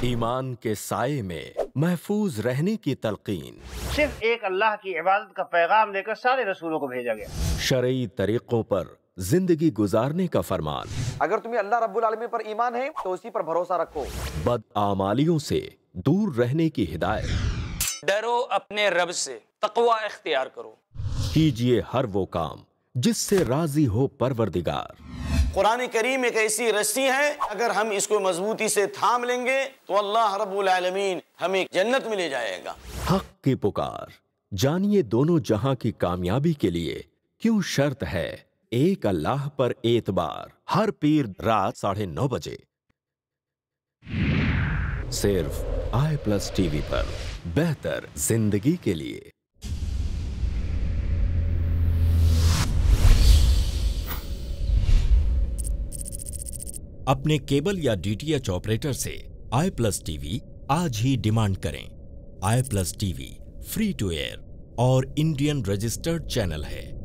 ایمان کے سائے میں محفوظ رہنے کی تلقین۔ صرف ایک اللہ کی عبادت کا پیغام لے کر سارے رسولوں کو بھیجا گیا۔ شرعی طریقوں پر زندگی گزارنے کا فرمان۔ اگر تمہیں اللہ رب العالمین پر ایمان ہے تو اسی پر بھروسہ رکھو۔ بد آمالیوں سے دور رہنے کی ہدایت۔ ڈرو اپنے رب سے تقوی اختیار کرو۔ کیجیے ہر وہ کام جس سے راضی ہو پروردگار۔ قرآن کریم ایک ایسی رسی ہے اگر ہم اس کو مضبوطی سے تھام لیں گے تو اللہ رب العالمین ہمیں جنت میں لے جائے گا۔ حق کی پکار۔ جانیے دونوں جہاں کی کامیابی کے لیے کیوں شرط ہے ایک اللہ پر اعتبار۔ ہر پیر رات ساڑھے نو بجے۔ صرف آئی پلس ٹی وی پر بہتر زندگی کے لیے۔ اپنے کیبل یا ڈی ٹی ایچ آپریٹر سے آئی پلس ٹی وی آج ہی ڈیمانڈ کریں۔ I plus T V free to air اور انڈین رجسٹرڈ چینل ہے۔